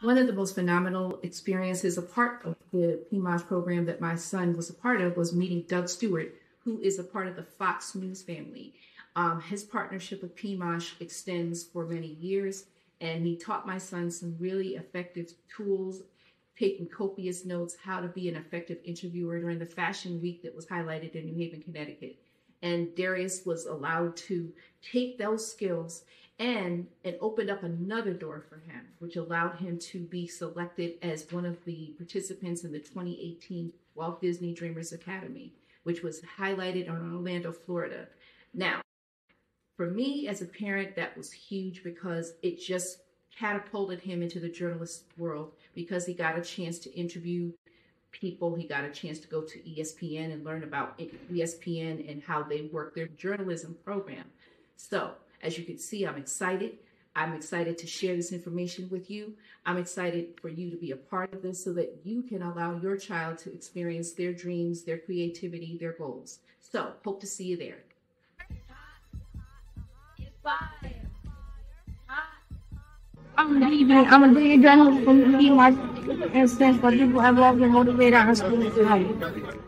one of the most phenomenal experiences, a part of the PIMOSH program that my son was a part of, was meeting Doug Stewart, who is a part of the Fox News family. Um, his partnership with PIMOSH extends for many years, and he taught my son some really effective tools, taking copious notes, how to be an effective interviewer during the fashion week that was highlighted in New Haven, Connecticut. And Darius was allowed to take those skills and it opened up another door for him, which allowed him to be selected as one of the participants in the 2018 Walt Disney Dreamers Academy, which was highlighted on Orlando, Florida. Now, for me as a parent, that was huge because it just catapulted him into the journalist world because he got a chance to interview people. He got a chance to go to ESPN and learn about ESPN and how they work their journalism program. So as you can see, I'm excited. I'm excited to share this information with you. I'm excited for you to be a part of this so that you can allow your child to experience their dreams, their creativity, their goals. So, hope to see you there. I'm. I'm my instance, but people have loved and motivated us to